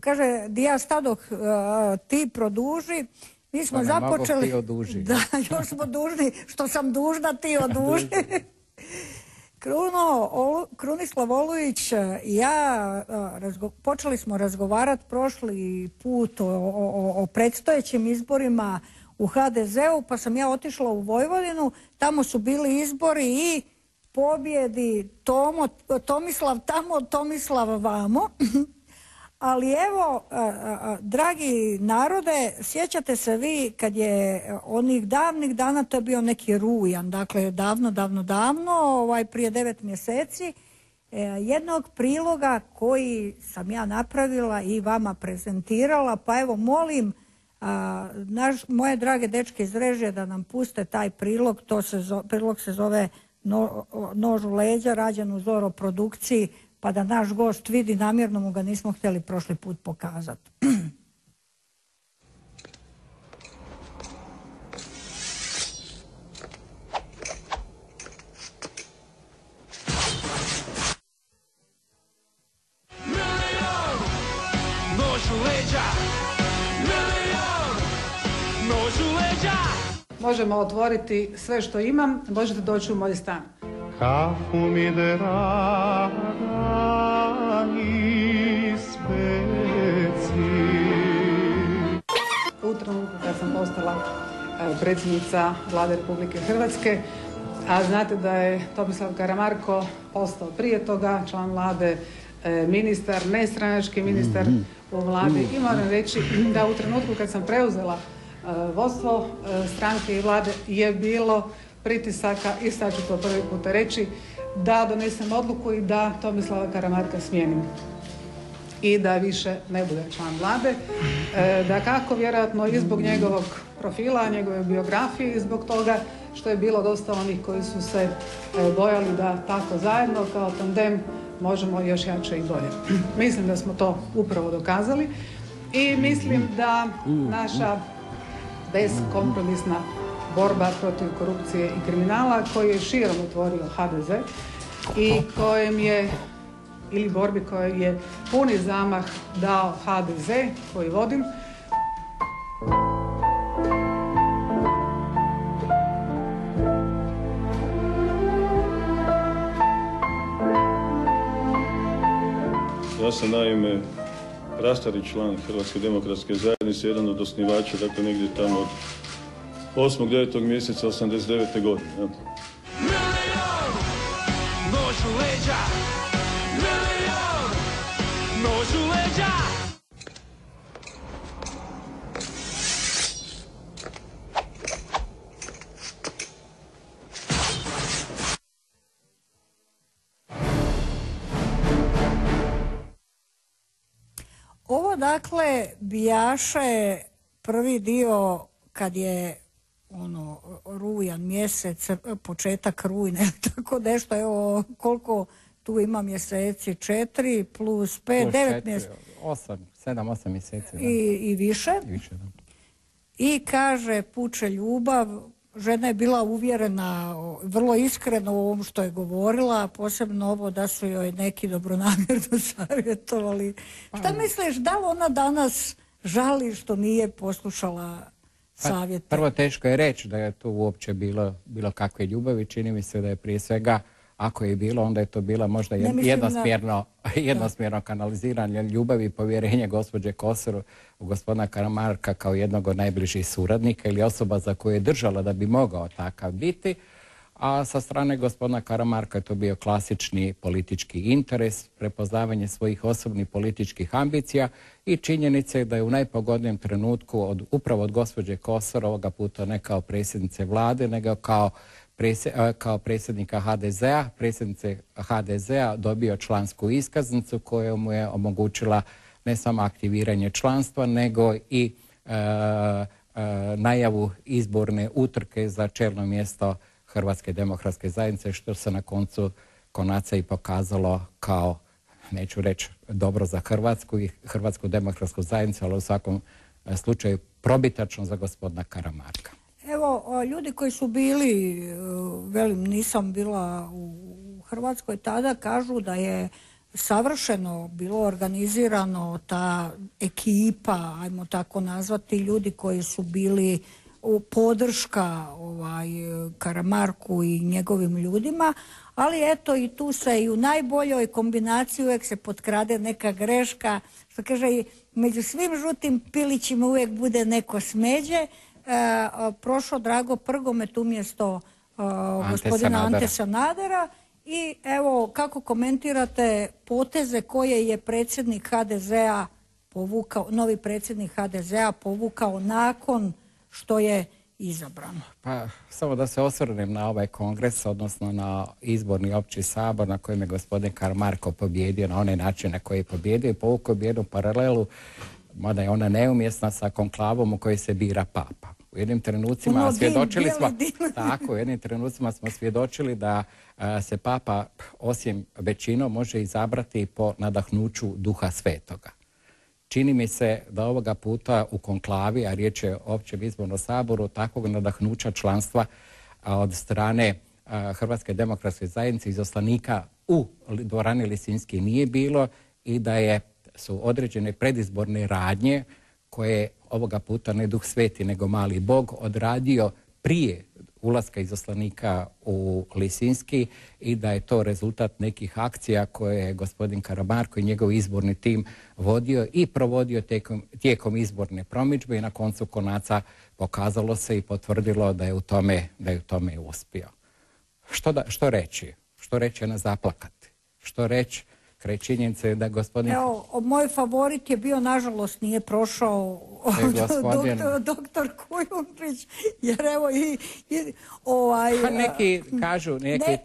kaže Dija Stadok, ti produži, mi smo započeli... Ti oduži. Da, još smo dužni, što sam dužna ti oduži. Kruno, Krunislav Olujić i ja počeli smo razgovarati prošli put o, o, o predstojećim izborima u HDZ-u, pa sam ja otišla u Vojvodinu, tamo su bili izbori i pobjedi Tomo, Tomislav tamo, Tomislav vamo. Ali evo, dragi narode, sjećate se vi kad je onih davnih dana, to je bio neki rujan, dakle davno, davno, davno, ovaj, prije devet mjeseci, e, jednog priloga koji sam ja napravila i vama prezentirala, pa evo molim naš, moje drage dečke iz režije da nam puste taj prilog, to se prilog se zove no, Nož leđa, rađen u Zoro produkciji, pa da naš gost vidi, namjerno mu ga nismo htjeli prošli put pokazati. Možemo otvoriti sve što imam, možete doći u moj stan. Kafu mi draga i speci. U trenutku kad sam postala e, predsjednica vlade Republike Hrvatske, a znate da je Tomislav Karamarko postao prije toga član vlade, e, ministar, nestranački ministar mhm. u vladi i moram reći da u trenutku kad sam preuzela e, vodstvo stranke i vlade je bilo pritisaka i sad ću to prvi puta reći da donesem odluku i da Tomislava Karamarka smijenim i da više ne bude član vlade. E, da kako vjerojatno i zbog njegovog profila, njegove biografije i zbog toga što je bilo dosta onih koji su se e, bojali da tako zajedno kao tandem možemo još jače i bolje. mislim da smo to upravo dokazali i mislim da naša beskompromisna borba protiv korupcije i kriminala koji je širom otvorio HDZ i kojem je ili borbi kojoj je puni zamah dao HDZ koji vodim. Ja sam naime prastari član Hrvatske demokratske zajednice, jedan od osnivača, dakle negdje tamo od 8. 9. mjeseca 89. godine. Ovo dakle bijaše prvi dio kad je ono, rujan mjesec, početak rujna, tako nešto, evo, koliko tu ima mjeseci, četiri plus pet, devet mjeseci. Osam, sedam, osam mjeseci. I, I, više. I više, da. I kaže, puče ljubav, žena je bila uvjerena, vrlo iskreno u ovom što je govorila, posebno ovo da su joj neki dobronamjerno savjetovali. Pa Šta misliš, da li ona danas žali što nije poslušala pa, prvo teško je reći da je to uopće bilo, bilo kakve ljubavi. Čini mi se da je prije svega, ako je bilo, onda je to bila možda jednosmjerno, jednosmjerno kanaliziranje ljubavi i povjerenje gospođe Kosoru u gospodina Karamarka kao jednog od najbližih suradnika ili osoba za koju je držala da bi mogao takav biti a sa strane gospodina Karamarka je to bio klasični politički interes, prepoznavanje svojih osobnih političkih ambicija i činjenice da je u najpogodnijem trenutku od, upravo od gospođe Kosor, ovoga puta ne kao predsjednice vlade, nego kao, kao predsjednika HDZ-a, predsjednice HDZ-a dobio člansku iskaznicu koja mu je omogućila ne samo aktiviranje članstva, nego i e, e, najavu izborne utrke za čelno mjesto Hrvatske demokratske zajednice, što se na koncu konaca i pokazalo kao, neću reći dobro za Hrvatsku i Hrvatsku demokratsku zajednicu, ali u svakom e, slučaju probitačno za gospodina Karamarka. Evo, ljudi koji su bili, e, velim, nisam bila u Hrvatskoj tada, kažu da je savršeno bilo organizirano ta ekipa, ajmo tako nazvati, ljudi koji su bili podrška ovaj, Karamarku i njegovim ljudima, ali eto i tu se i u najboljoj kombinaciji uvijek se potkrade neka greška, što kaže među svim žutim pilićima uvijek bude neko smeđe. E, prošao Drago Prgomet umjesto e, gospodina Ante Sanadera i evo kako komentirate poteze koje je predsjednik HDZ-a povukao, novi predsjednik HDZ-a povukao nakon što je izabrano. Pa samo da se osvrnem na ovaj kongres, odnosno na izborni opći sabor na kojem je gospodin Karmarko pobjedio na onaj način na koji je pobjedio i povukao bi jednu paralelu, mada je ona neumjesna sa konklavom u kojoj se bira papa. U jednim trenucima ono svjedočili smo, tako, u jednim trenucima smo svjedočili da se papa osim većinom može izabrati po nadahnuću duha svetoga. Čini mi se da ovoga puta u konklavi, a riječ je o općem izbornom saboru, takvog nadahnuća članstva od strane Hrvatske demokratske zajednice izoslanika u dvorani Lisinski nije bilo i da je, su određene predizborne radnje koje ovoga puta ne duh sveti nego mali bog odradio prije ulaska izoslanika u Lisinski i da je to rezultat nekih akcija koje je gospodin Karamarko i njegov izborni tim vodio i provodio tijekom, tijekom izborne promidžbe i na koncu konaca pokazalo se i potvrdilo da je u tome, da je u tome uspio. Što, da, što reći? Što reći na zaplakati? Što reći kraj činjenice da gospodin... Evo, moj favorit je bio, nažalost, nije prošao gospodin... doktor, Kujundžić, jer evo i, i ovaj... Neki kažu, neki...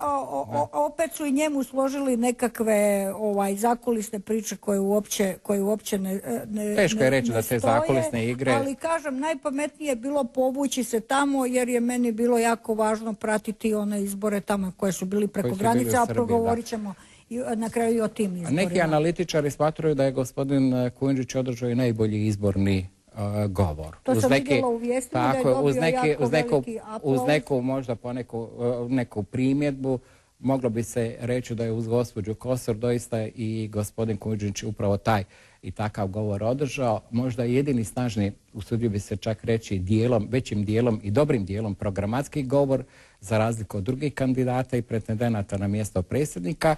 opet su i njemu složili nekakve ovaj, zakulisne priče koje uopće, koje uopće ne, ne Teško je reći da se zakulisne igre... Ali kažem, najpametnije je bilo povući se tamo, jer je meni bilo jako važno pratiti one izbore tamo koje su bili preko granice, a progovorit ćemo i na kraju i o tim izborima. Neki analitičari smatruju da je gospodin Kujundžić održao i najbolji izborni uh, govor. To uz sam vidjela u vijestima tako, da je dobio uz neki, jako uz neku, uz neku možda po neku, uh, neku primjedbu moglo bi se reći da je uz gospođu Kosor doista i gospodin Kujundžić upravo taj i takav govor održao. Možda jedini snažni, usudio bi se čak reći, dijelom, većim dijelom i dobrim dijelom programatski govor za razliku od drugih kandidata i pretendenata na mjesto predsjednika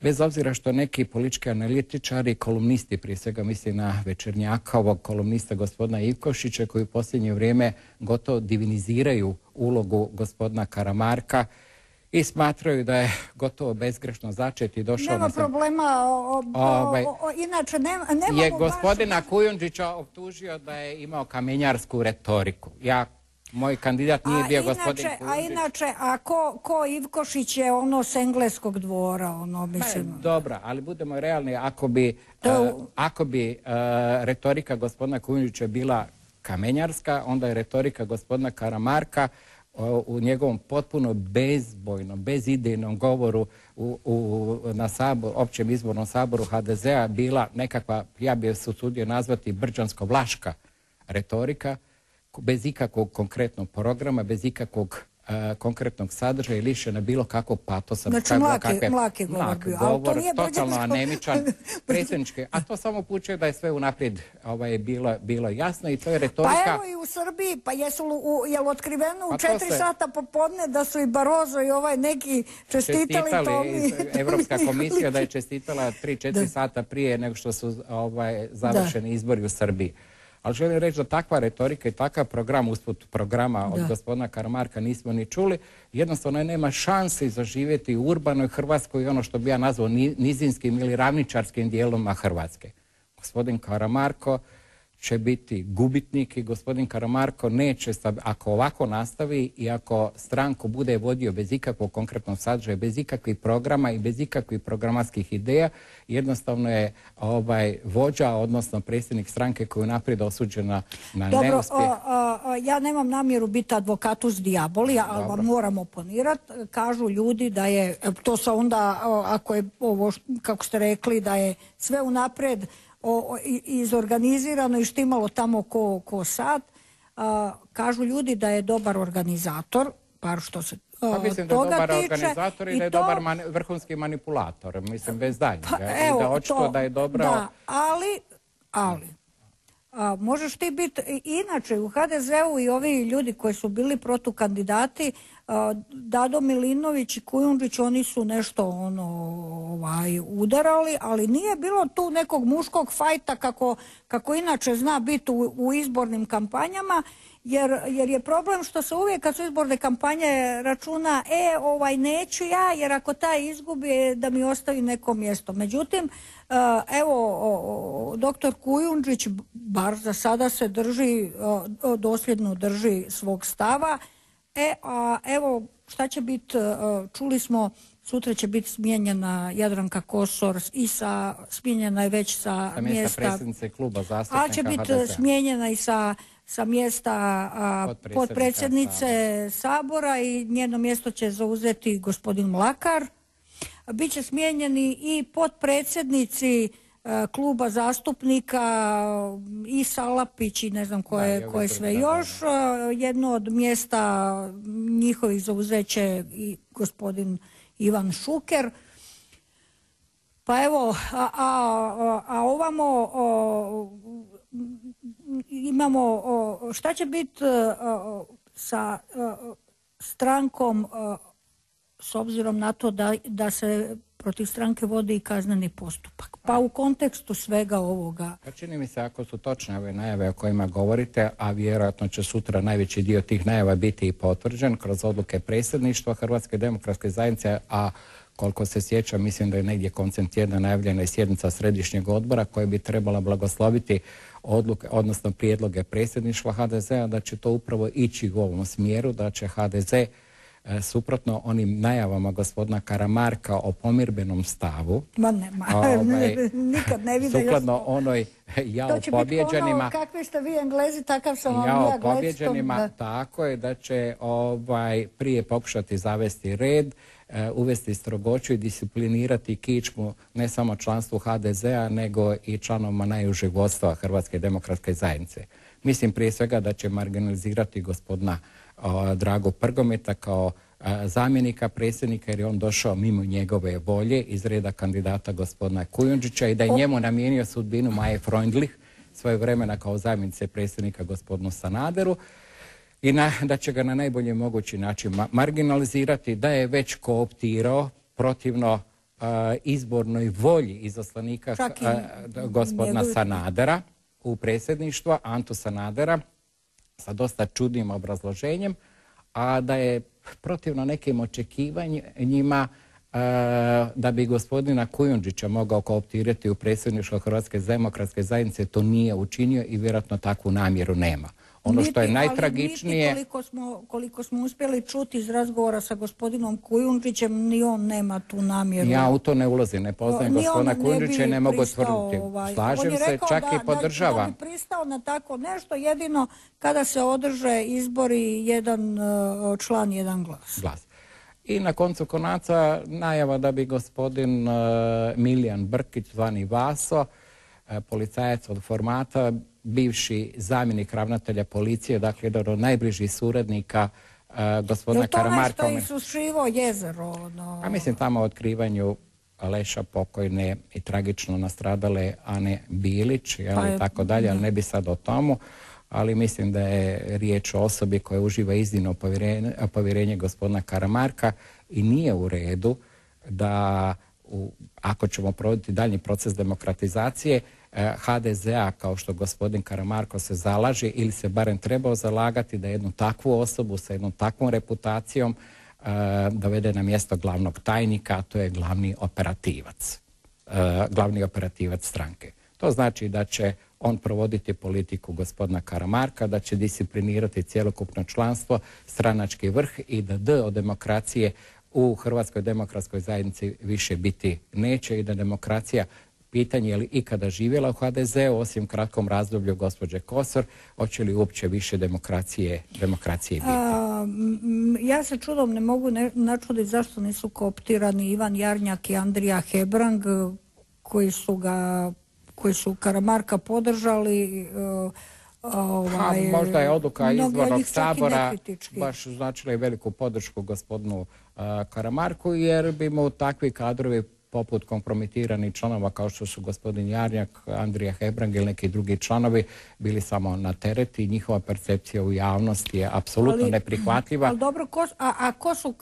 bez obzira što neki politički analitičari, kolumnisti, prije svega misli na Večernjakovog kolumnista gospodina Ivkošića, koji u posljednje vrijeme gotovo diviniziraju ulogu gospodina Karamarka i smatraju da je gotovo bezgrešno začeti došao... Nema problema, ovaj, inače nema, Je gospodina Kujundžića optužio da je imao kamenjarsku retoriku. Ja moj kandidat nije bio gospodin A inače, a ko, ko Ivkošić je ono s engleskog dvora, ono mislim. dobra, ali budemo realni, ako bi, e, ako bi e, retorika gospodina Kujundžića bila kamenjarska, onda je retorika gospodina Karamarka u njegovom potpuno bezbojnom, bezidejnom govoru u, na sabor, općem izbornom saboru HDZ-a bila nekakva, ja bih se usudio nazvati brđansko-vlaška retorika bez ikakvog konkretnog programa, bez ikakvog konkretnog sadržaja ili na bilo kakvog patosa. Znači mlaki, mlaki govor, govor totalno anemičan, predsjednički. A to samo pučuje da je sve unaprijed ovaj, bilo, bilo jasno i to je retorika... Pa evo i u Srbiji, pa jesu u, je li otkriveno u pa četiri sata popodne da su i Barozo i ovaj neki čestitali, čestitali Evropska komisija da je čestitala tri, četiri sata prije nego što su ovaj, završeni izbori u Srbiji. Ali želim reći da takva retorika i takav program, usput programa od gospodina Karamarka nismo ni čuli, jednostavno nema šanse zaživjeti u urbanoj Hrvatskoj i ono što bi ja nazvao nizinskim ili ravničarskim dijeloma Hrvatske. Gospodin Karamarko će biti gubitnik i gospodin Karamarko neće, ako ovako nastavi i ako stranku bude vodio bez ikakvog konkretnog sadržaja, bez ikakvih programa i bez ikakvih programatskih ideja, jednostavno je ovaj vođa, odnosno predsjednik stranke koju naprijed osuđena na Dobro, neuspjeh. ja nemam namjeru biti advokatus diaboli, ali vam moram oponirati. Kažu ljudi da je, to se onda, ako je ovo, kako ste rekli, da je sve unaprijed o, izorganizirano i štimalo tamo ko, ko sad. kažu ljudi da je dobar organizator, bar što se pa mislim da je dobar organizator i, da je dobar vrhunski manipulator, mislim bez daljnjega. Pa, I da očito da je dobro... Da, ali, ali, a, možeš ti biti, inače u HDZ-u i ovi ljudi koji su bili protukandidati, Dado Milinović i Kujundžić, oni su nešto ono, ovaj, udarali, ali nije bilo tu nekog muškog fajta kako, kako inače zna biti u, u izbornim kampanjama jer, jer je problem što se uvijek kad su izborne kampanje računa e ovaj neću ja jer ako taj izgubi da mi ostavi neko mjesto. Međutim, e, evo doktor Kujundžić bar za sada se drži, dosljedno drži svog stava. E, a evo šta će biti, e, čuli smo sutra će biti smijenjena Jadranka Kosor i sa, smijenjena je već sa, mjesta, predsjednice kluba zastupnika A će biti smijenjena i sa sa mjesta potpredsjednice Sabora i njeno mjesto će zauzeti gospodin Mlakar. Biće smijenjeni i potpredsjednici kluba zastupnika i Salapić i ne znam koje, koje sve još. Jedno od mjesta njihovih zauzeće i gospodin Ivan Šuker. Pa evo, a, a, a ovamo imamo, šta će biti e, sa e, strankom e, s obzirom na to da, da se protiv stranke vodi i kazneni postupak. Pa u kontekstu svega ovoga... Pa čini mi se ako su točne ove najave o kojima govorite, a vjerojatno će sutra najveći dio tih najava biti i potvrđen kroz odluke predsjedništva Hrvatske demokratske zajednice, a koliko se sjećam, mislim da je negdje koncem tjedna najavljena i sjednica središnjeg odbora koja bi trebala blagosloviti odluke, odnosno prijedloge predsjedništva HDZ-a da će to upravo ići u ovom smjeru, da će HDZ suprotno onim najavama gospodina Karamarka o pomirbenom stavu. Ma nema, ovaj, nikad ne vidio. Sukladno onoj jao pobjeđenima. kakvi ste vi englezi, takav sam vam ja pobjeđenima, tako je da će ovaj, prije pokušati zavesti red, E, uvesti strogoću i disciplinirati kičmu ne samo članstvu HDZ-a nego i članovima najužeg vodstva Hrvatske demokratske zajednice. Mislim prije svega da će marginalizirati gospodina Drago Prgometa kao zamjenika predsjednika jer je on došao mimo njegove volje iz reda kandidata gospodina Kujundžića i da je njemu namijenio sudbinu Maje Freundlich svoje vremena kao zamjenice predsjednika gospodinu Sanaderu i da će ga na najbolji mogući način marginalizirati, da je već kooptirao protivno izbornoj volji izaslanika gospodina Sanadera u predsjedništvo, Antu Sanadera, sa dosta čudnim obrazloženjem, a da je protivno nekim očekivanjima da bi gospodina Kujundžića mogao kooptirati u predsjedništvo Hrvatske demokratske zajednice, to nije učinio i vjerojatno takvu namjeru nema. Ono što je najtragičnije... koliko smo, koliko smo uspjeli čuti iz razgovora sa gospodinom Kujundžićem, ni on nema tu namjeru. Ja u to ne ulazim, ne poznajem gospodina Kujundžića i ne mogu tvrditi. Ovaj, Slažem se, čak i podržava. Da, bi pristao na tako nešto, jedino kada se održe izbori jedan uh, član, jedan glas. Glas. I na koncu konaca najava da bi gospodin uh, Milijan Brkić, zvani Vaso, uh, policajac od formata, bivši zamjenik ravnatelja policije, dakle jedan od najbližih suradnika uh, gospodina Karamarka. Je to nešto jezero? No... A mislim tamo o otkrivanju Leša pokojne i tragično nastradale Ane Bilić i pa tako dalje, ali ne bi sad o tomu. Ali mislim da je riječ o osobi koja uživa iznimno povjerenje, povjerenje gospodina Karamarka i nije u redu da u, ako ćemo provoditi daljnji proces demokratizacije, E, HDZ-a kao što gospodin Karamarko se zalaže ili se barem trebao zalagati da jednu takvu osobu sa jednom takvom reputacijom e, dovede na mjesto glavnog tajnika, a to je glavni operativac. E, glavni operativac stranke. To znači da će on provoditi politiku gospodina Karamarka, da će disciplinirati cjelokupno članstvo, stranački vrh i da D od demokracije u Hrvatskoj demokratskoj zajednici više biti neće i da demokracija pitanje je li ikada živjela u HDZ-u, osim kratkom razdoblju gospođe Kosor, hoće li uopće više demokracije, demokracije biti? ja se čudom ne mogu ne, načuditi zašto nisu kooptirani Ivan Jarnjak i Andrija Hebrang, koji su ga koji su Karamarka podržali, Ovaj, možda je odluka izbornog sabora baš značila i veliku podršku gospodinu Karamarku jer bi mu takvi kadrovi poput kompromitiranih članova kao što su gospodin Jarnjak, Andrija Hebrang ili neki drugi članovi bili samo na teret i njihova percepcija u javnosti je apsolutno neprihvatljiva. Ali dobro, a, ko su,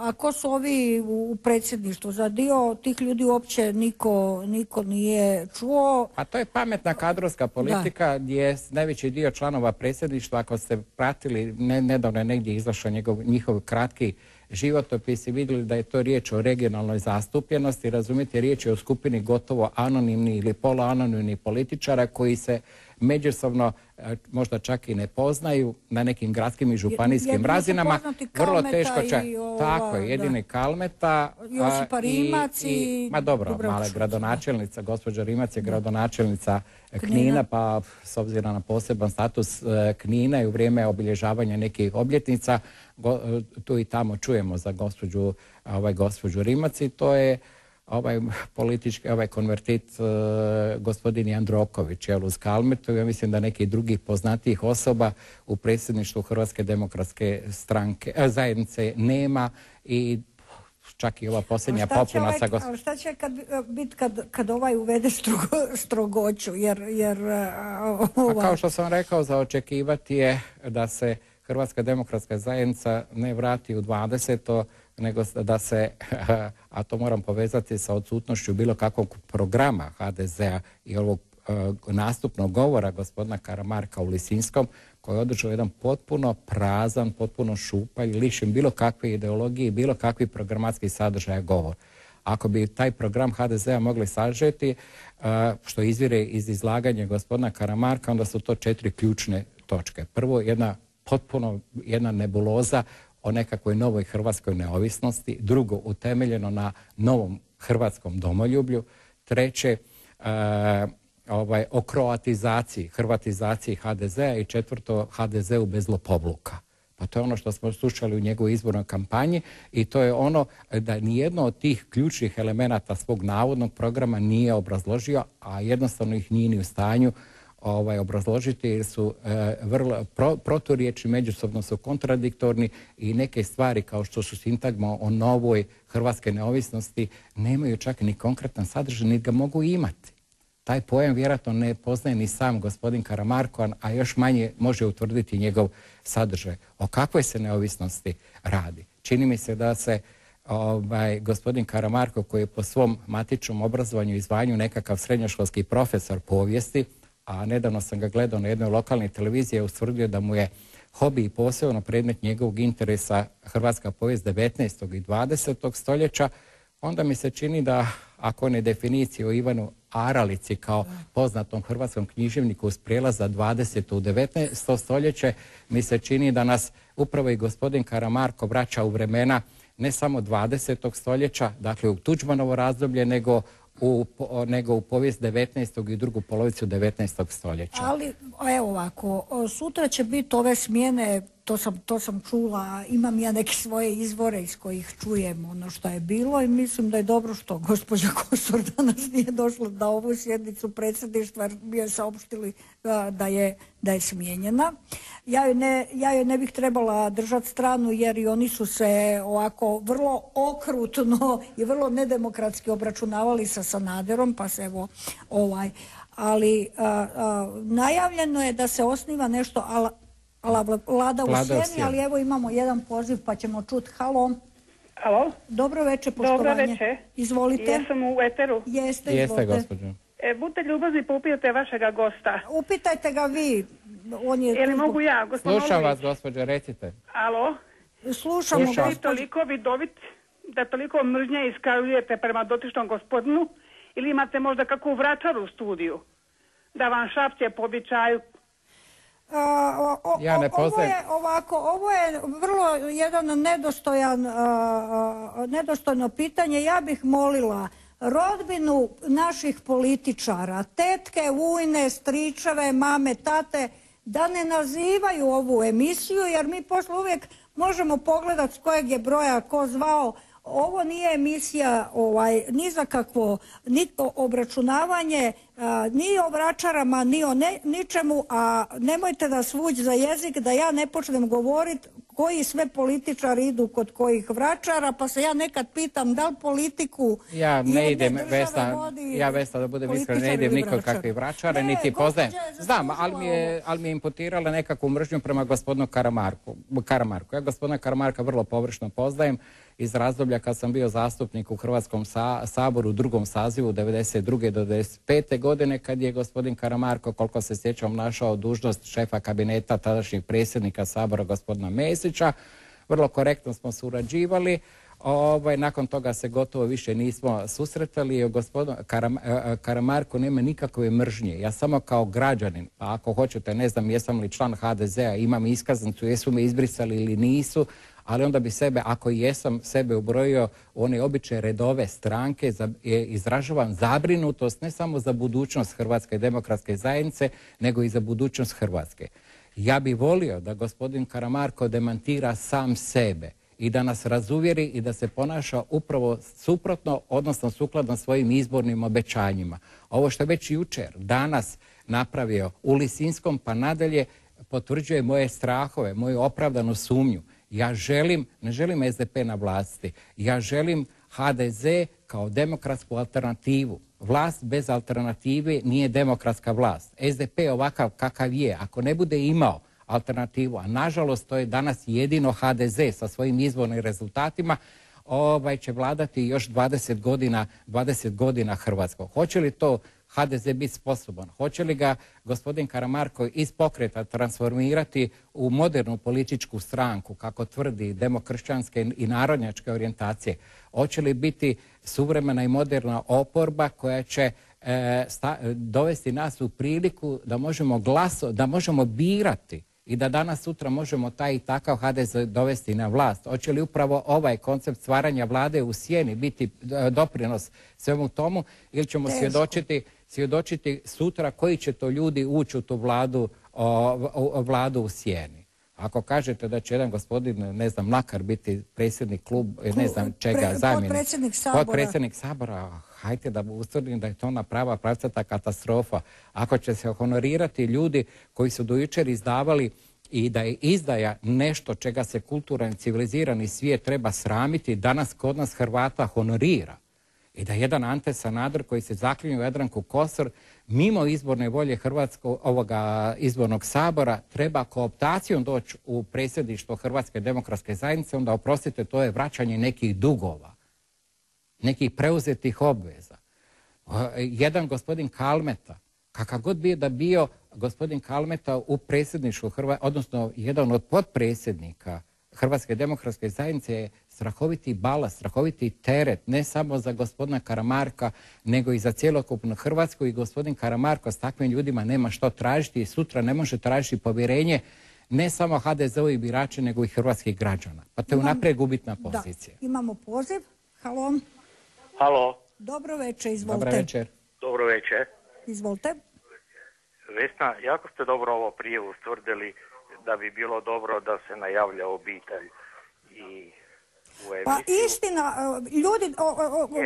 a ko su ovi u predsjedništvu? Za dio tih ljudi uopće niko, niko nije čuo. A to je pametna kadrovska politika gdje najveći dio članova predsjedništva, ako ste pratili, nedavno je negdje izašao njihov kratki životopisi vidjeli da je to riječ o regionalnoj zastupljenosti, razumijete, riječ je o skupini gotovo anonimni ili poloanonimni političara koji se međusobno e, možda čak i ne poznaju na nekim gradskim i županijskim razinama. Vrlo teško će. Tako je, jedini Kalmeta. Josipa Rimac i, Ma dobro, mala gradonačelnica, gospođa Rimac je gradonačelnica Knina, pa s obzirom na poseban status e, Knina i u vrijeme obilježavanja nekih obljetnica, tu i tamo čujemo za gospođu, ovaj, gospođu Rimac i to je ovaj politički, ovaj konvertit uh, gospodin Jandroković, jel, uz Kalmetu. Ja mislim da nekih drugih poznatijih osoba u predsjedništvu Hrvatske demokratske e, zajednice nema i čak i ova posljednja popuna ovaj, sa Šta će kad, biti kad, kad ovaj uvede strogoću? Jer, jer, kao što sam rekao, za očekivati je da se Hrvatska demokratska zajednica ne vrati u 20 nego da se, a to moram povezati sa odsutnošću bilo kakvog programa HDZ-a i ovog e, nastupnog govora gospodina Karamarka u Lisinskom, koji je održao jedan potpuno prazan, potpuno šupalj, lišen bilo kakve ideologije i bilo kakvi programatski sadržaja govor. Ako bi taj program HDZ-a mogli sažeti, e, što izvire iz izlaganja gospodina Karamarka, onda su to četiri ključne točke. Prvo, jedna potpuno jedna nebuloza o nekakvoj novoj hrvatskoj neovisnosti, drugo utemeljeno na novom hrvatskom domoljublju, treće e, ovaj, o kroatizaciji, hrvatizaciji HDZ-a i četvrto HDZ-u bez lopobluka. Pa to je ono što smo slušali u njegovoj izbornoj kampanji i to je ono da nijedno od tih ključnih elemenata svog navodnog programa nije obrazložio, a jednostavno ih nije ni u stanju ovaj, obrazložiti jer su e, vrlo proturječi, međusobno su kontradiktorni i neke stvari kao što su sintagma o novoj hrvatske neovisnosti nemaju čak ni konkretan sadržaj, ni ga mogu imati. Taj pojam vjerojatno ne poznaje ni sam gospodin Karamarko, a još manje može utvrditi njegov sadržaj. O kakvoj se neovisnosti radi? Čini mi se da se ovaj, gospodin Karamarko koji je po svom matičnom obrazovanju i zvanju nekakav srednjoškolski profesor povijesti, a nedavno sam ga gledao na jednoj lokalnoj televiziji i ustvrdio da mu je hobi i posebno predmet njegovog interesa hrvatska povijest 19. i 20. stoljeća, onda mi se čini da ako ne definicije o Ivanu Aralici kao poznatom hrvatskom književniku uz prijelaz za 20. u 19. stoljeće, mi se čini da nas upravo i gospodin Karamarko vraća u vremena ne samo 20. stoljeća, dakle u Tuđmanovo razdoblje, nego u, nego u povijest 19. i drugu polovicu 19. stoljeća. Ali, evo ovako, sutra će biti ove smjene to sam, sam čula, imam ja neke svoje izvore iz kojih čujem ono što je bilo i mislim da je dobro što gospođa Kosor danas nije došla na ovu sjednicu predsjedništva jer bi joj saopštili da je, da je smijenjena. Ja joj, ne, ja joj ne bih trebala držati stranu jer i oni su se ovako vrlo okrutno i vrlo nedemokratski obračunavali sa Sanaderom pa se evo ovaj ali najavljeno je da se osniva nešto Vlada u sjeni, ali evo imamo jedan poziv pa ćemo čuti. Halo. Halo. Dobro večer, poštovanje. Dobro večer. Izvolite. Jesam u eteru. Jeste, Jeste gospođo. E, budite ljubazni, upitajte vašega gosta. Upitajte ga vi. On je Jel mogu ja, gospodin Slušam vas, gospođo, recite. Alo. Slušamo, Slušam. Vi toliko vidovit, da toliko mržnje iskazujete prema dotičnom gospodinu ili imate možda kakvu vračaru u studiju? Da vam šapće po običaju ja ne Ovo je ovako, ovo je vrlo jedan nedostojan, nedostojno pitanje. Ja bih molila rodbinu naših političara, tetke, ujne, stričeve, mame, tate, da ne nazivaju ovu emisiju, jer mi posle uvijek možemo pogledati s kojeg je broja ko zvao, ovo nije emisija ovaj, ni za kakvo ni obračunavanje, ni o vračarama, ni o ničemu, a nemojte da svući za jezik da ja ne počnem govoriti koji sve političari idu kod kojih vračara, pa se ja nekad pitam da li politiku ja ne idem Vesna, ja Vesna da budem iskren, ne idem niko kakvi vračare, niti poznajem. Znam, ali mi, je, ali mi je imputirala nekakvu mržnju prema gospodinu Karamarku. Karamarku. Ja gospodina Karamarka vrlo površno poznajem iz razdoblja kad sam bio zastupnik u Hrvatskom saboru u drugom sazivu 92. do 95. godine kad je gospodin Karamarko, koliko se sjećam, našao dužnost šefa kabineta tadašnjeg predsjednika sabora gospodina Mesića. Vrlo korektno smo surađivali. Ovaj, nakon toga se gotovo više nismo susretali. Gospodin Karam, Karamarko nema nikakve mržnje. Ja samo kao građanin, pa ako hoćete, ne znam jesam li član HDZ-a, imam iskaznicu, jesu me izbrisali ili nisu, ali onda bi sebe, ako jesam sebe ubrojio u one običaje redove stranke, izražavam zabrinutost ne samo za budućnost Hrvatske demokratske zajednice, nego i za budućnost Hrvatske. Ja bih volio da gospodin Karamarko demantira sam sebe i da nas razuvjeri i da se ponaša upravo suprotno, odnosno sukladno svojim izbornim obećanjima. Ovo što je već jučer, danas napravio u Lisinskom pa nadalje potvrđuje moje strahove, moju opravdanu sumnju. Ja želim, ne želim SDP na vlasti, ja želim HDZ kao demokratsku alternativu. Vlast bez alternative nije demokratska vlast. SDP ovakav kakav je, ako ne bude imao alternativu, a nažalost to je danas jedino HDZ sa svojim izbornim rezultatima, ovaj će vladati još 20 godina, 20 godina Hrvatskog. Hoće li to HDZ biti sposoban? Hoće li ga gospodin Karamarko iz pokreta transformirati u modernu političku stranku, kako tvrdi demokršćanske i narodnjačke orijentacije? Hoće li biti suvremena i moderna oporba koja će e, dovesti nas u priliku da možemo glaso, da možemo birati i da danas sutra možemo taj i takav HDZ dovesti na vlast. Hoće li upravo ovaj koncept stvaranja vlade u sjeni biti e, doprinos svemu tomu ili ćemo svjedočiti svjedočiti sutra koji će to ljudi ući u tu vladu, vladu u sjeni. Ako kažete da će jedan gospodin, ne znam, Mlakar biti predsjednik klub, ne znam čega, zamjenik. Potpredsjednik sabora. Potpredsjednik sabora, hajte da ustvrdim da je to ona prava pravcata katastrofa. Ako će se honorirati ljudi koji su do jučer izdavali i da je izdaja nešto čega se kulturan civilizirani svijet treba sramiti, danas kod nas Hrvata honorira i da jedan Ante Sanader koji se zaklinju u Jadranku Kosor mimo izborne volje Hrvatskog ovoga izbornog sabora treba kooptacijom doći u predsjedništvo Hrvatske demokratske zajednice, onda oprostite, to je vraćanje nekih dugova, nekih preuzetih obveza. Jedan gospodin Kalmeta, kakav god bio da bio gospodin Kalmeta u predsjedništvu Hrvatske, odnosno jedan od potpredsjednika Hrvatske demokratske zajednice je strahoviti balast, strahoviti teret, ne samo za gospodina Karamarka, nego i za cjelokupnu Hrvatsku i gospodin Karamarko s takvim ljudima nema što tražiti i sutra ne može tražiti povjerenje ne samo HDZ-ovi birači, nego i hrvatskih građana. Pa to je unaprijed gubitna pozicija. Da, imamo poziv. Halo. Halo. Dobro večer, izvolite. Dobro večer. Dobro večer. Izvolite. Vesna, jako ste dobro ovo prije ustvrdili da bi bilo dobro da se najavlja obitelj i pa istina, e, ljudi,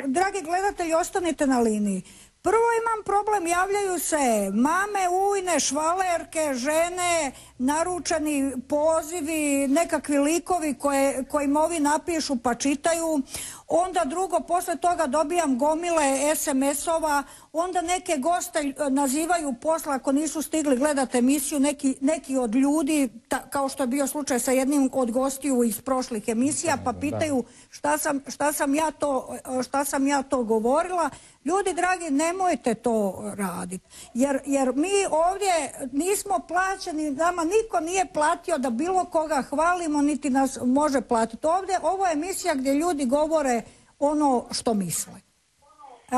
dragi gledatelji, ostanite na liniji. Prvo imam problem, javljaju se mame, ujne, švalerke, žene, naručeni pozivi, nekakvi likovi koje, kojim ovi napišu pa čitaju. Onda drugo, posle toga dobijam gomile SMS-ova, onda neke goste nazivaju posla ako nisu stigli gledati emisiju, neki, neki od ljudi, kao što je bio slučaj sa jednim od gostiju iz prošlih emisija, pa pitaju šta sam, šta sam, ja, to, šta sam ja to govorila. Ljudi dragi, nemojte to raditi. Jer, jer mi ovdje nismo plaćeni, nama niko nije platio da bilo koga hvalimo, niti nas može platiti. Ovdje, ovo je emisija gdje ljudi govore ono što misle.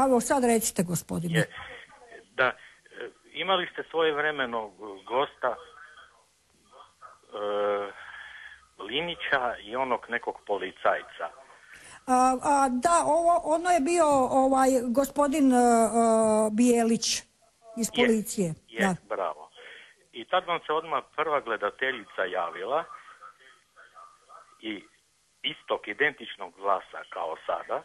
Evo sad recite gospodine. Da, e, imali ste svoje vremeno gosta e, Linića i onog nekog policajca. A, da, ovo, ono je bio ovaj gospodin uh, Bijelić iz policije. Je, da. bravo. I tad vam se odmah prva gledateljica javila i istog identičnog glasa kao sada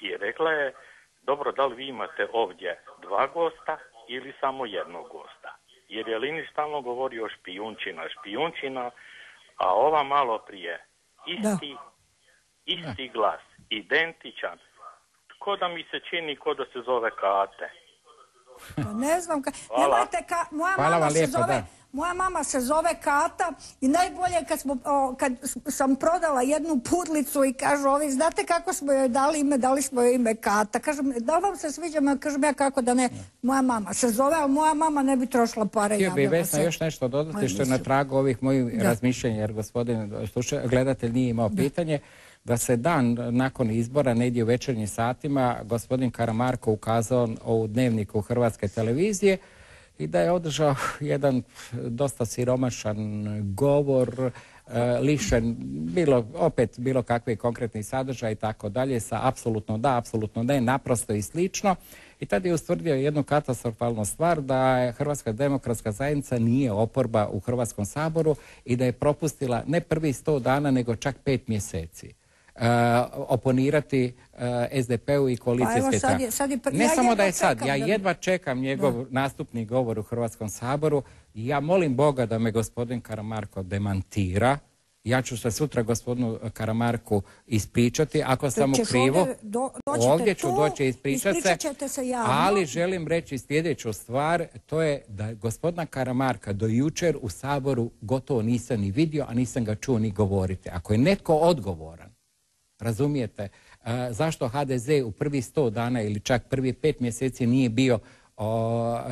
i rekla je dobro, da li vi imate ovdje dva gosta ili samo jednog gosta? Jer je Lini stalno govorio špijunčina, špijunčina, a ova malo prije isti, isti glas, identičan, ko da mi se čini ko da se zove Kate. Pa ne znam, ka... nemojte ka... moja Hvala mama se zove, moja mama se zove Kata i najbolje kad, smo, kad sam prodala jednu pudlicu i kažu ovi, znate kako smo joj dali ime, dali smo joj ime Kata. Kažem, da vam se sviđa, kažem ja kako da ne, moja mama se zove, ali moja mama ne bi trošila pare. Htio bi Vesna još nešto dodati što je na tragu ovih mojih razmišljenja, jer gospodin gledatelj nije imao pitanje da se dan nakon izbora, negdje u večernjim satima, gospodin Karamarko ukazao u dnevniku Hrvatske televizije i da je održao jedan dosta siromašan govor, e, lišen bilo, opet bilo kakvi konkretni sadržaj i tako dalje, sa apsolutno da, apsolutno ne, naprosto i slično. I tada je ustvrdio jednu katastrofalnu stvar da je Hrvatska demokratska zajednica nije oporba u Hrvatskom saboru i da je propustila ne prvi sto dana nego čak pet mjeseci. Uh, oponirati uh, SDP-u i koalicijske pa Ne samo da je sad, ja jedva čekam njegov nastupni govor u Hrvatskom saboru i ja molim Boga da me gospodin Karamarko demantira. Ja ću se sutra gospodinu Karamarku ispričati ako sam u krivu. Ovdje, ću doći ispričati se, ali želim reći sljedeću stvar, to je da gospodina Karamarka do jučer u Saboru gotovo nisam ni vidio, a nisam ga čuo ni govoriti. Ako je netko odgovoran Razumijete? zašto HDZ u prvi sto dana ili čak prvi pet mjeseci nije bio,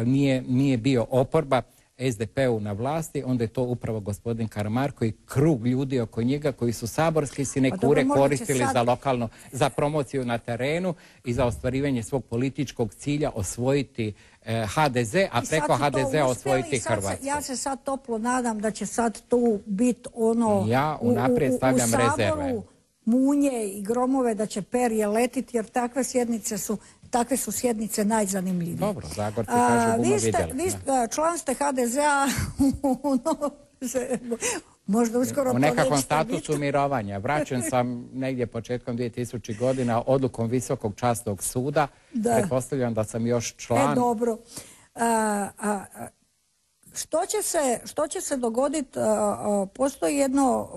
nije, nije bio oporba SDP-u na vlasti, onda je to upravo gospodin Karamarko i krug ljudi oko njega koji su saborski sinekure pa koristili za lokalno, za promociju na terenu i za ostvarivanje svog političkog cilja osvojiti e, HDZ, a preko HDZ-a osvojiti Hrvatsku. Ja se sad toplo nadam da će sad tu biti ono ja unaprijed stavljam u, rezerve munje i gromove da će perje letiti jer takve sjednice su takve su sjednice najzanimljivije. Dobro, Zagorci kažu vi ste, vi član ste HDZ-a možda uskoro u nekakvom statusu mirovanja. Vraćen sam negdje početkom 2000 godina odlukom Visokog častnog suda. Da. Pretpostavljam da sam još član. E, dobro. a, što će se, što će se dogoditi, postoji jedno,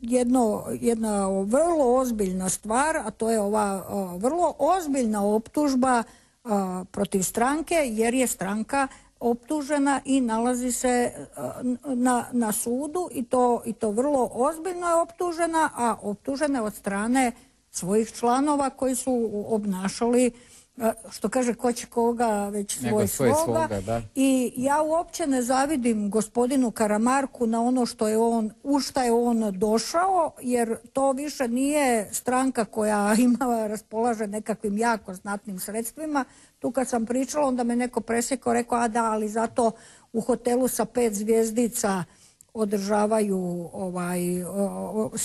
jedno, jedna vrlo ozbiljna stvar, a to je ova vrlo ozbiljna optužba protiv stranke, jer je stranka optužena i nalazi se na, na sudu i to, i to vrlo ozbiljno je optužena, a optužena od strane svojih članova koji su obnašali što kaže ko će koga već svoj svoga, i ja uopće ne zavidim gospodinu Karamarku na ono što je on, u šta je on došao jer to više nije stranka koja ima, raspolaže nekakvim jako znatnim sredstvima. Tu kad sam pričala onda me neko presjekao, rekao a da ali zato u hotelu sa pet zvijezdica održavaju ovaj,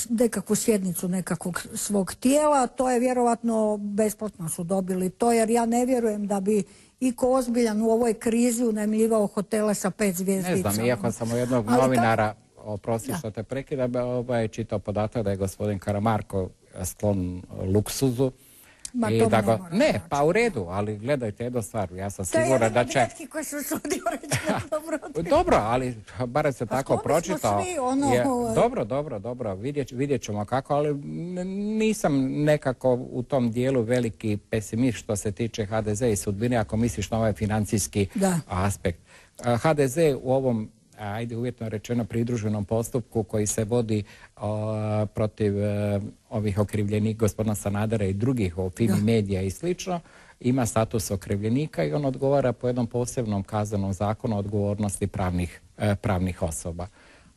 nekakvu sjednicu nekakvog svog tijela, to je vjerojatno besplatno su dobili to, jer ja ne vjerujem da bi iko ozbiljan u ovoj krizi unemljivao hotele sa pet zvijezdica. Ne znam, iako sam u jednog novinara, oprosti što te prekida, ovaj, čitao podatak da je gospodin Karamarko sklon luksuzu, Ma I da go... ne, pa u redu, ali gledajte jednu stvar, ja sam siguran da će... koji su reći dobro. dobro, ali bar se pa tako pročitao. Ono... Je... Dobro, dobro, dobro, vidjet, vidjet ćemo kako, ali nisam nekako u tom dijelu veliki pesimist što se tiče HDZ i sudbine, ako misliš na ovaj financijski aspekt. HDZ u ovom ajde uvjetno rečeno pridruženom postupku koji se vodi protiv e, ovih okrivljenih gospodina Sanadera i drugih o Fimi medija i slično, ima status okrivljenika i on odgovara po jednom posebnom kaznenom zakonu o odgovornosti pravnih, e, pravnih osoba.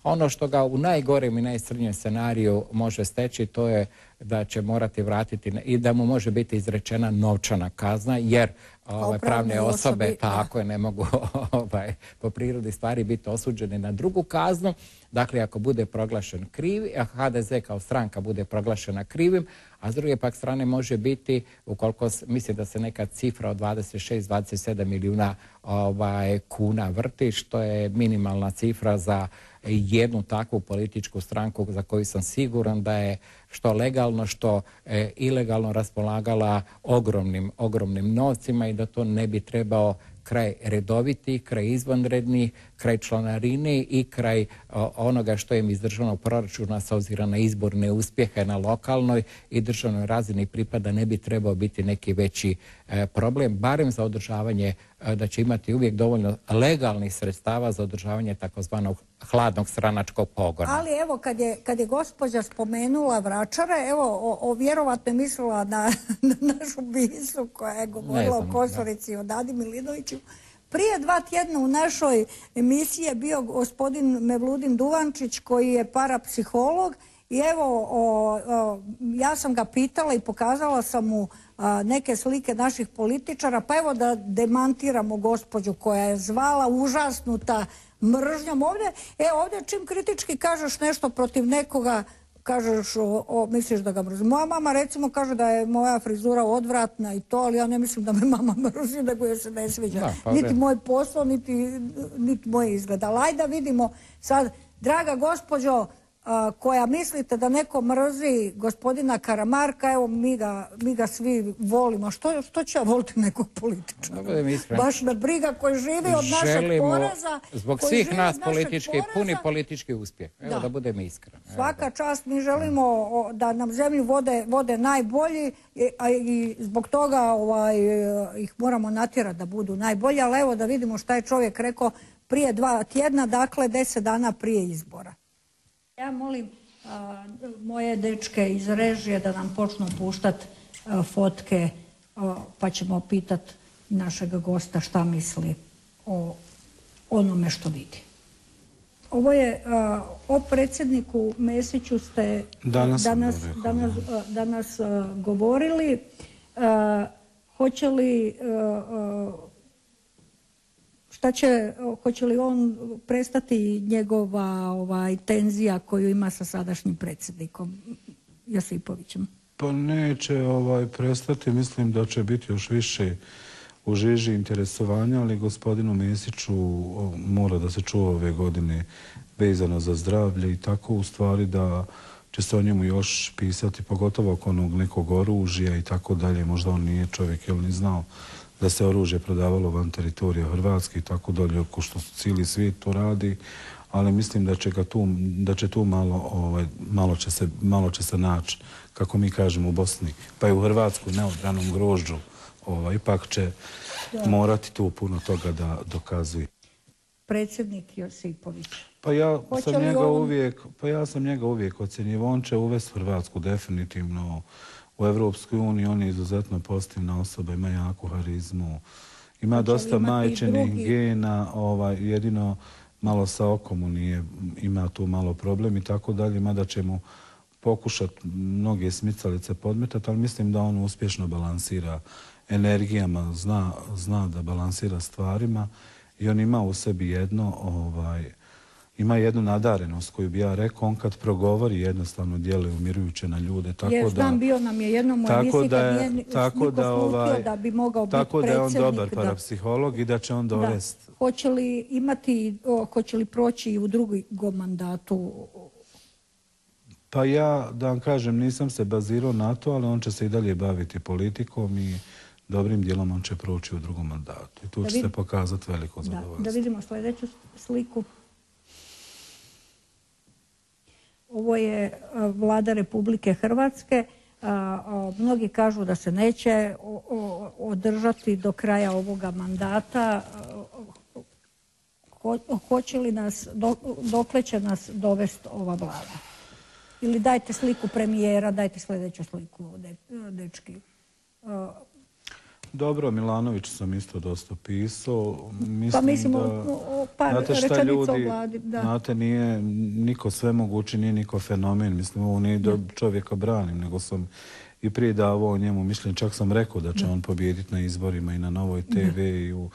Ono što ga u najgorem i najcrnjem scenariju može steći to je da će morati vratiti i da mu može biti izrečena novčana kazna jer ove, pravne osobe tako je ne mogu ovaj, po prirodi stvari biti osuđene na drugu kaznu. Dakle, ako bude proglašen krivi, a HDZ kao stranka bude proglašena krivim, a s druge pak strane može biti, ukoliko misli da se neka cifra od 26-27 milijuna ovaj, kuna vrti, što je minimalna cifra za jednu takvu političku stranku za koju sam siguran da je što legalno, što e, ilegalno raspolagala ogromnim, ogromnim novcima i da to ne bi trebao kraj redoviti, kraj izvanredni, kraj članarine i kraj onoga što im iz državnog proračuna s obzirom na izborne uspjehe na lokalnoj i državnoj razini pripada ne bi trebao biti neki veći e, problem, barem za održavanje e, da će imati uvijek dovoljno legalnih sredstava za održavanje takozvanog hladnog stranačkog pogona. Ali evo kad je, kad je gospođa spomenula vračare, evo o, vjerovatno je mislila na, našu bisu koja je govorila o Kosorici i o Dadi Milinoviću. Prije dva tjedna u našoj emisiji je bio gospodin Mevludin Duvančić koji je parapsiholog i evo ja sam ga pitala i pokazala sam mu neke slike naših političara pa evo da demantiramo gospođu koja je zvala užasnuta mržnjom ovdje. E ovdje čim kritički kažeš nešto protiv nekoga kažeš, o, misliš da ga mrzi. Moja mama recimo kaže da je moja frizura odvratna i to, ali ja ne mislim da me mama mrzi, nego je se ne sviđa. Pa niti moj posao, niti, niti moj izgled. Ali ajde da vidimo sad, draga gospođo, koja mislite da neko mrzi gospodina Karamarka, evo mi ga, mi ga svi volimo. Što, što će ja voliti nekog političara? Baš na briga koji živi od našeg poreza. Zbog svih nas politički, puni politički uspjeh. Evo da, budem iskren. Svaka čast, mi želimo da nam zemlju vode, vode najbolji, a i zbog toga ovaj, ih moramo natjerati da budu najbolji, ali evo da vidimo šta je čovjek rekao prije dva tjedna, dakle deset dana prije izbora. Ja molim moje dečke iz režije da nam počnu puštati fotke pa ćemo pitati našeg gosta šta misli o onome što vidi. Ovo je o predsjedniku Mesiću ste danas, danas, govorili. Hoće li Šta će, hoće li on prestati njegova ovaj, tenzija koju ima sa sadašnjim predsjednikom Josipovićem? Pa neće ovaj, prestati, mislim da će biti još više u žiži interesovanja, ali gospodinu Mesiću mora da se čuva ove godine vezano za zdravlje i tako u stvari da će se o njemu još pisati, pogotovo oko onog nekog oružja i tako dalje. Možda on nije čovjek, jel ni znao da se oružje prodavalo van teritorija Hrvatske i tako dalje, ko što cijeli svijet to radi, ali mislim da će, tu, da će tu malo, ovaj, malo, će se, malo će se naći, kako mi kažemo u Bosni, pa i u Hrvatsku neobranom grožđu, ovaj, ipak će morati tu puno toga da dokazuje. Predsjednik Josipović. Pa ja sam njega uvijek, pa ja sam njega uvijek ocjenjivo. On će uvesti Hrvatsku definitivno u Evropskoj uniji on je izuzetno pozitivna osoba, ima jaku harizmu, ima dosta majčenih gena, ovaj, jedino malo sa okom nije, ima tu malo problem i tako dalje, mada će mu pokušati mnoge smicalice podmetati, ali mislim da on uspješno balansira energijama, zna, zna da balansira stvarima i on ima u sebi jedno ovaj, ima jednu nadarenost koju bi ja rekao, on kad progovori jednostavno djeluje umirujuće na ljude. Tako Jer znam, bio nam je jednom u emisiji kad nije tako da, ovaj, da bi mogao biti Tako da je on dobar parapsiholog i da će on dovesti. Hoće li imati, hoće li proći i u drugom mandatu? Pa ja, da vam kažem, nisam se bazirao na to, ali on će se i dalje baviti politikom i dobrim dijelom on će proći u drugom mandatu. I tu će se pokazati veliko zadovoljstvo. Da vidimo sljedeću sliku. Ovo je e, vlada Republike Hrvatske. E, mnogi kažu da se neće održati do kraja ovoga mandata. Hoće li nas, dokle će nas dovesti ova vlada? Ili dajte sliku premijera, dajte sljedeću sliku, dečki. Dobro, Milanović sam isto dosta pisao. Mislim pa mislim da, par znate šta ljudi, da. Znate, nije niko sve mogući, nije niko fenomen. Mislim, ovo nije da čovjeka branim, nego sam i prije davao o njemu mišljenje. Čak sam rekao da će on pobijediti na izborima i na Novoj TV i u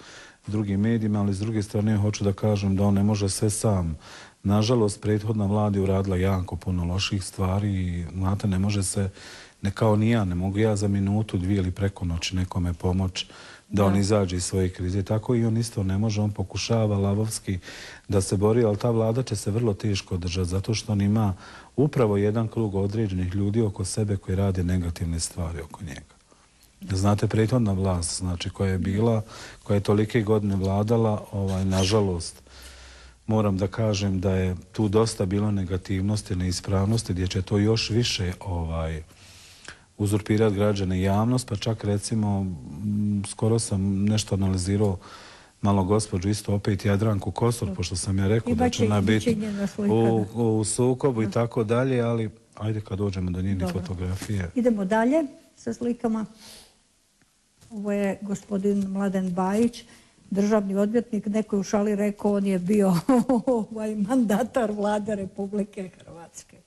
drugim medijima, ali s druge strane hoću da kažem da on ne može sve sam. Nažalost, prethodna vlada je uradila jako puno loših stvari i znate, ne može se ne kao ni ja, ne mogu ja za minutu, dvije ili preko noći nekome pomoć da, on izađe iz svoje krize. Tako i on isto ne može, on pokušava lavovski da se bori, ali ta vlada će se vrlo teško održati, zato što on ima upravo jedan krug određenih ljudi oko sebe koji rade negativne stvari oko njega. Znate, prethodna vlast, znači, koja je bila, koja je tolike godine vladala, ovaj, nažalost, moram da kažem da je tu dosta bilo negativnosti, neispravnosti, gdje će to još više ovaj, uzurpirati građane i javnost, pa čak recimo, skoro sam nešto analizirao malo gospođu, isto opet Jadranku Kosor, pošto sam ja rekao da će ona biti u, u, sukobu i tako dalje, ali ajde kad dođemo do njenih fotografije. Idemo dalje sa slikama. Ovo je gospodin Mladen Bajić, državni odvjetnik. Neko je u šali rekao, on je bio ovaj mandatar vlade Republike Hrvatske.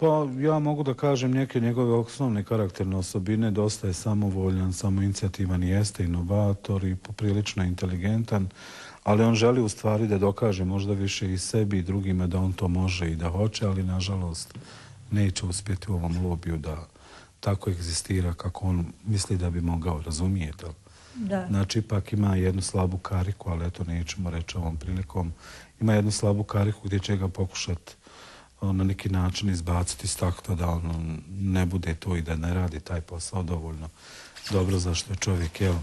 Pa ja mogu da kažem neke njegove osnovne karakterne osobine. Dosta je samovoljan, samoinicijativan, jeste inovator i poprilično inteligentan. Ali on želi u stvari da dokaže možda više i sebi i drugima da on to može i da hoće, ali nažalost neće uspjeti u ovom lobiju da tako egzistira kako on misli da bi mogao, razumijete Da. Znači, ipak ima jednu slabu kariku, ali eto nećemo reći ovom prilikom. Ima jednu slabu kariku gdje će ga pokušati na neki način izbaciti iz takta da on ne bude to i da ne radi taj posao dovoljno dobro zašto je čovjek jel,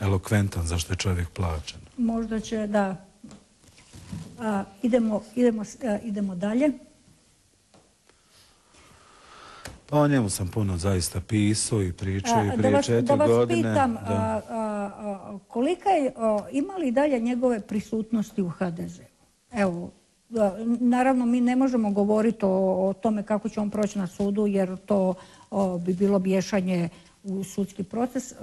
elokventan, zašto je čovjek plaćen. Možda će, da. idemo, idemo, idemo dalje. Pa o njemu sam puno zaista pisao i pričao i prije četiri godine. Da vas pitam, kolika je, ima li dalje njegove prisutnosti u HDZ? Evo, naravno mi ne možemo govoriti o, tome kako će on proći na sudu jer to bi bilo biješanje u sudski proces.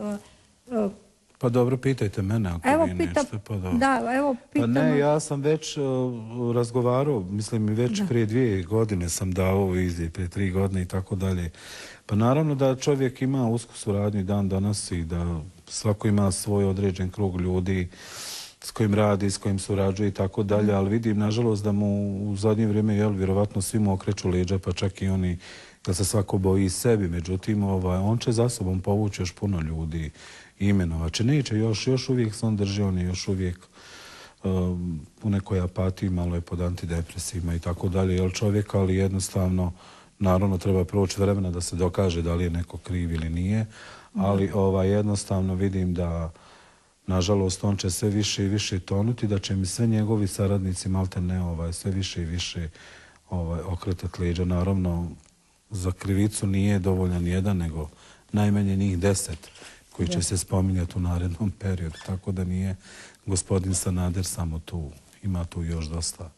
Pa dobro, pitajte mene ako evo, vi nešto. Pa, da, evo, pa ne, ja sam već razgovarao, mislim već prije dvije godine sam dao izvije, prije tri godine i tako dalje. Pa naravno da čovjek ima usku suradnju dan danas i da svako ima svoj određen krug ljudi s kojim radi, s kojim surađuje i tako dalje, ali vidim nažalost da mu u zadnje vrijeme, jel, vjerovatno svima okreću leđa, pa čak i oni da se svako boji sebi, međutim, ovaj, on će za sobom povući još puno ljudi imenovače. Neće, još, još uvijek se on drži, on je još uvijek um, u nekoj apatiji, malo je pod antidepresivima i tako dalje, jel čovjek, ali jednostavno, naravno treba proći vremena da se dokaže da li je neko kriv ili nije, ali ovaj, jednostavno vidim da nažalost on će sve više i više tonuti, da će mi sve njegovi saradnici malte ne ovaj, sve više i više ovaj, okretati leđa. Naravno, za krivicu nije dovoljan jedan, nego najmanje njih deset koji će se spominjati u narednom periodu. Tako da nije gospodin Sanader samo tu. Ima tu još dosta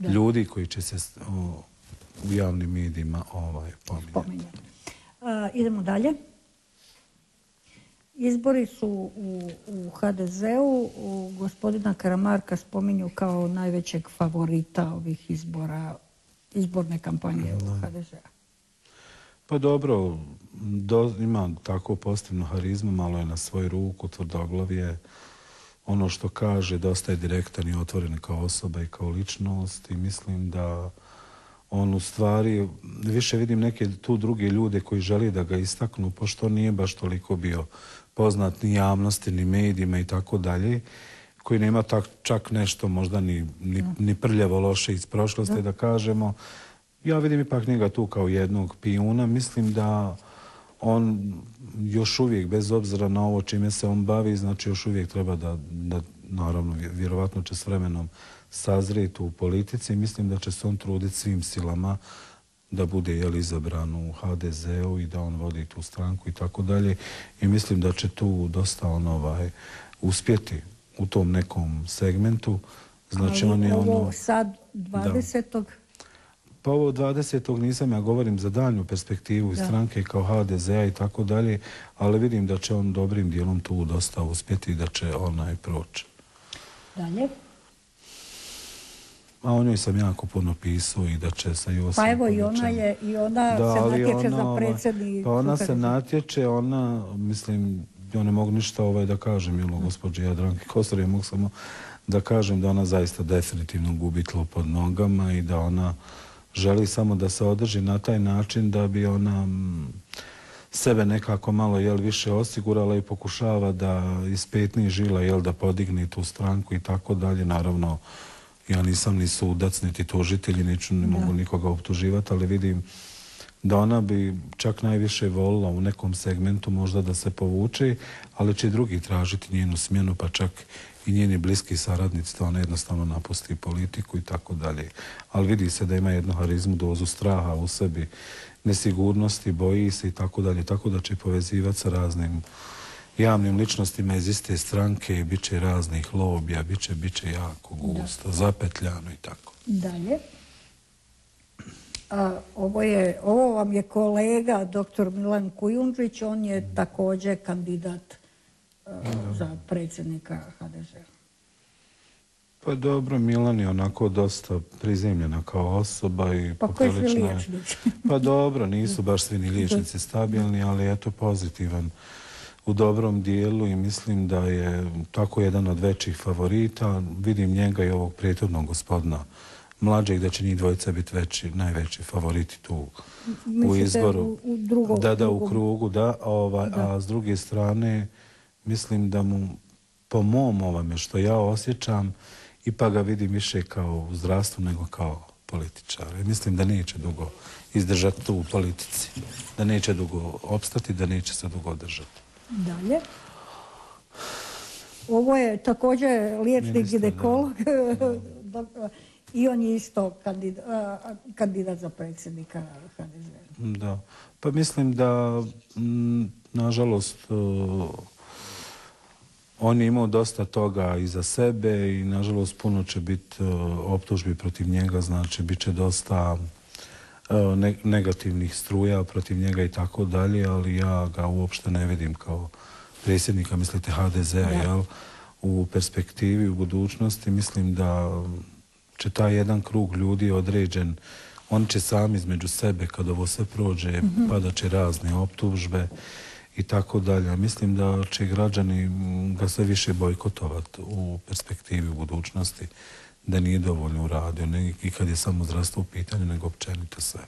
ljudi koji će se u javnim medijima ovaj, pominjati. idemo dalje. Izbori su u, HDZ-u. Gospodina Karamarka spominju kao najvećeg favorita ovih izbora, izborne kampanje u HDZ-a. Pa dobro, ima tako pozitivnu harizmu, malo je na svoju ruku, tvrdoglav je. Ono što kaže, dosta je direktan i otvoren kao osoba i kao ličnost i mislim da on u stvari, više vidim neke tu druge ljude koji želi da ga istaknu, pošto nije baš toliko bio poznat ni javnosti, ni medijima i tako dalje, koji nema tak, čak nešto možda ni, ni, ni prljavo loše iz prošlosti, da kažemo. Ja vidim ipak njega tu kao jednog pijuna. Mislim da on još uvijek, bez obzira na ovo čime se on bavi, znači još uvijek treba da, da naravno, vjerovatno će s vremenom sazrijeti u politici. Mislim da će se on truditi svim silama da bude jel, izabran u HDZ-u i da on vodi tu stranku i tako dalje. I mislim da će tu dosta on ovaj, uspjeti u tom nekom segmentu. Znači, on je ono... sad 20. Pa ovo 20. nisam, ja govorim za daljnju perspektivu iz stranke kao HDZ-a i tako dalje, ali vidim da će on dobrim dijelom tu dosta uspjeti i da će onaj proći. Dalje? A o njoj sam jako puno pisao i da će se Josip... Pa evo i ona je, i ona se natječe za ovaj, predsjednik. Pa ona se natječe, ona, mislim, ja ne mogu ništa ovaj da kažem, jel, gospođe Jadranke Kosor, ja mogu samo da kažem da ona zaista definitivno gubi tlo pod nogama i da ona želi samo da se održi na taj način da bi ona sebe nekako malo jel više osigurala i pokušava da iz petnih žila jel da podigne tu stranku i tako dalje. Naravno, ja nisam ni sudac, niti tužitelj, neću, ne mogu nikoga optuživati, ali vidim da ona bi čak najviše volila u nekom segmentu možda da se povuče, ali će drugi tražiti njenu smjenu, pa čak i njeni bliski saradnici da ona jednostavno napusti politiku i tako dalje. Ali vidi se da ima jednu harizmu, dozu straha u sebi, nesigurnosti, boji se i tako dalje. Tako da će povezivati sa raznim javnim ličnostima iz iste stranke i bit će raznih lobija, bit će, bit će jako gusto, zapetljano i tako. Dalje. A, ovo, je, ovo vam je kolega dr. Milan Kujundžić, on je također kandidat za predsjednika HDZ. Pa dobro, Milan je onako dosta prizemljena kao osoba i pa koji svi Pa dobro, nisu baš svi ni liječnici stabilni, ali eto pozitivan u dobrom dijelu i mislim da je tako jedan od većih favorita. Vidim njega i ovog prijetodnog gospodina mlađeg da će njih dvojica biti veći, najveći favoriti tu u izboru. U, u da, da, u krugu, da, ovaj, da. A s druge strane, mislim da mu po mom ovome što ja osjećam, ipak ga vidim više kao u zdravstvu nego kao političar. I mislim da neće dugo izdržati tu u politici. Da neće dugo opstati, da neće se dugo održati. Dalje. Ovo je također liječnik ginekolog. I on je isto kandidat, kandidat za predsjednika HDZ. Da. Pa mislim da, nažalost, on je imao dosta toga iza sebe i nažalost puno će biti optužbi protiv njega, znači bit će dosta negativnih struja protiv njega i tako dalje, ali ja ga uopšte ne vidim kao predsjednika, mislite HDZ-a, jel? U perspektivi, u budućnosti, mislim da će taj jedan krug ljudi određen, oni će sami između sebe kad ovo sve prođe, mm padat će razne optužbe i tako dalje. Mislim da će građani ga sve više bojkotovati u perspektivi u budućnosti da nije dovoljno uradio ne, i kad je samo zdravstvo u pitanju, nego općenito sve.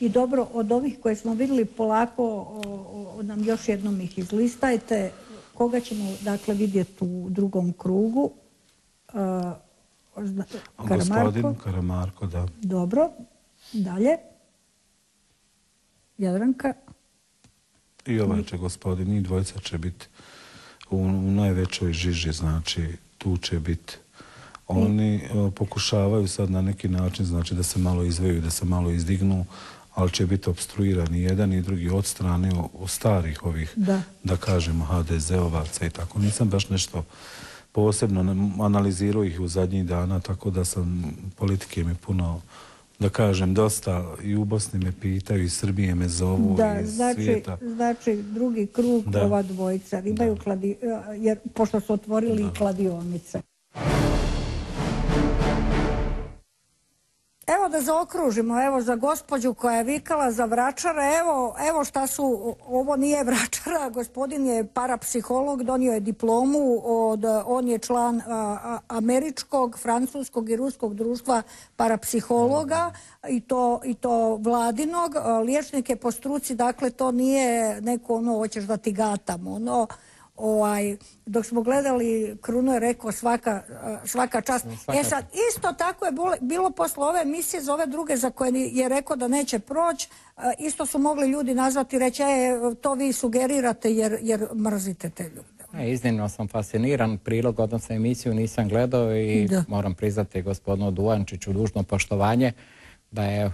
I dobro, od ovih koje smo vidjeli polako, o, nam još jednom ih izlistajte. Koga ćemo dakle vidjeti u drugom krugu? Gospodin Karamarko, da. Dobro. Dalje. Jadranka. I ovaj će gospodin, i dvojica će biti u, u najvećoj žiži, znači tu će biti oni I... pokušavaju sad na neki način, znači da se malo izveju, da se malo izdignu, ali će biti obstruirani jedan i drugi od strane starih ovih, da, da kažemo, HDZ-ovaca i tako. Nisam baš nešto posebno analizirao ih u zadnjih dana, tako da sam politike mi puno da kažem, dosta i u Bosni me pitaju, i Srbije me zovu, da, i znači, svijeta. Znači, drugi krug da. ova dvojica, imaju kladi, jer pošto su otvorili da. kladionice. Evo da zaokružimo, evo za gospođu koja je vikala za vračara, evo, evo šta su, ovo nije vračara, gospodin je parapsiholog, donio je diplomu, od, on je član a, američkog, francuskog i ruskog društva parapsihologa i to, i to vladinog, liječnik je po struci, dakle to nije neko ono, hoćeš da ti gatam, ono, ovaj, dok smo gledali Kruno je rekao svaka, svaka čast. Svaka. E sad, isto tako je bilo posle ove emisije za ove druge za koje je rekao da neće proći, isto su mogli ljudi nazvati i reći, e, to vi sugerirate jer, jer mrzite te ljude. E, iznimno sam fasciniran, prilog, odnosno emisiju nisam gledao i da. moram priznati gospodinu Duančiću dužno poštovanje da je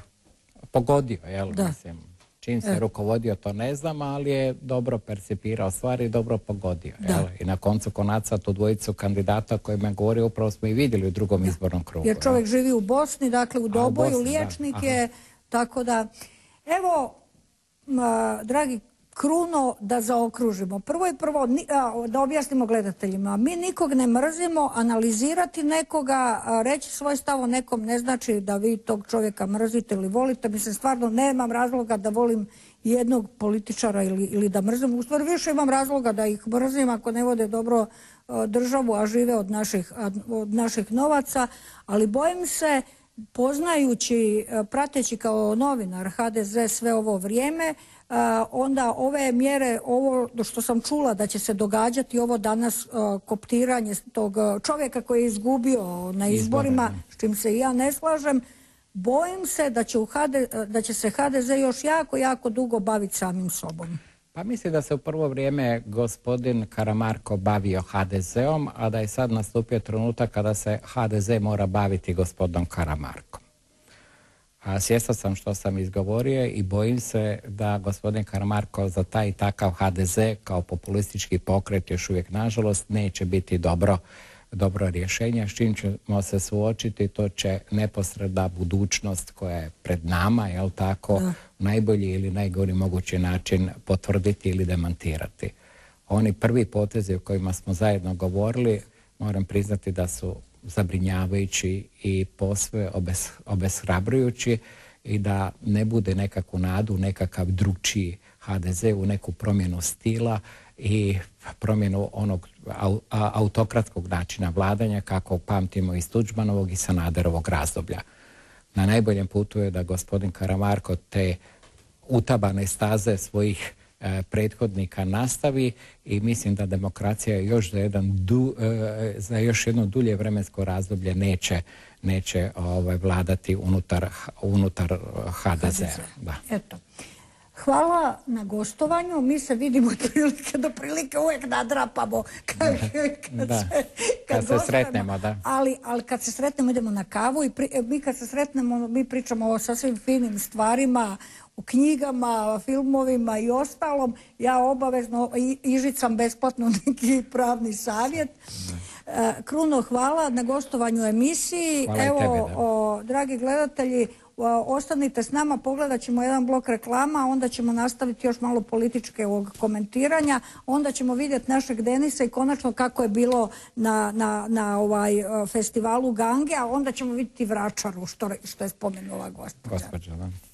pogodio, jel, da. mislim Čim se e. rukovodio to ne znam, ali je dobro percipirao stvari i dobro pogodio. Jel? I na koncu konaca tu dvojicu kandidata kojima je govorio upravo smo i vidjeli u drugom da. izbornom krugu. Jer čovjek živi u Bosni, dakle u Doboju, liječnik je, tako da... Evo, dragi Kruno, da zaokružimo. Prvo i prvo, da objasnimo gledateljima, mi nikog ne mrzimo, analizirati nekoga, reći svoj stav o nekom ne znači da vi tog čovjeka mrzite ili volite. Mislim, stvarno nemam razloga da volim jednog političara ili, da mrzim. U stvari više imam razloga da ih mrzim ako ne vode dobro državu, a žive od naših, od naših novaca. Ali bojim se poznajući, prateći kao novinar HDZ sve ovo vrijeme, onda ove mjere, ovo što sam čula da će se događati ovo danas koptiranje tog čovjeka koji je izgubio na izborima, s čim se i ja ne slažem, bojim se da će, da će se HDZ još jako, jako dugo baviti samim sobom. Pa mislim da se u prvo vrijeme gospodin Karamarko bavio HDZ-om, a da je sad nastupio trenutak kada se HDZ mora baviti gospodinom Karamarkom. A svjestan sam što sam izgovorio i bojim se da gospodin Karamarko za taj takav HDZ kao populistički pokret još uvijek nažalost neće biti dobro dobro rješenje. S čim ćemo se suočiti, to će neposredna budućnost koja je pred nama, jel tako, najbolji ili najgori mogući način potvrditi ili demantirati. Oni prvi potezi o kojima smo zajedno govorili, moram priznati da su zabrinjavajući i posve obes, obeshrabrujući i da ne bude nekakvu nadu, nekakav drugčiji HDZ u neku promjenu stila i promjenu onog autokratskog načina vladanja kako pamtimo iz Tuđmanovog i Sanaderovog razdoblja. Na najboljem putu je da gospodin Karamarko te utabane staze svojih prethodnika nastavi i mislim da demokracija još za, jedan e, za još jedno dulje vremensko razdoblje neće, neće ovaj, vladati unutar, unutar HDZ-a. Eto. Hvala na gostovanju. Mi se vidimo prilike do prilike uvijek nadrapamo kad, se, kad, se sretnemo. Da. Ali, ali kad se sretnemo idemo na kavu i mi kad se sretnemo mi pričamo o sasvim finim stvarima, o knjigama, filmovima i ostalom. Ja obavezno ižicam besplatno neki pravni savjet. E, Kruno, hvala na gostovanju emisiji. Evo, dragi gledatelji, Ostanite s nama, pogledat ćemo jedan blok reklama, onda ćemo nastaviti još malo političke komentiranja, onda ćemo vidjeti našeg Denisa i konačno kako je bilo na, na, na ovaj festivalu Gange, a onda ćemo vidjeti Vračaru, što, što je spomenula gospođa. Gospođa, da.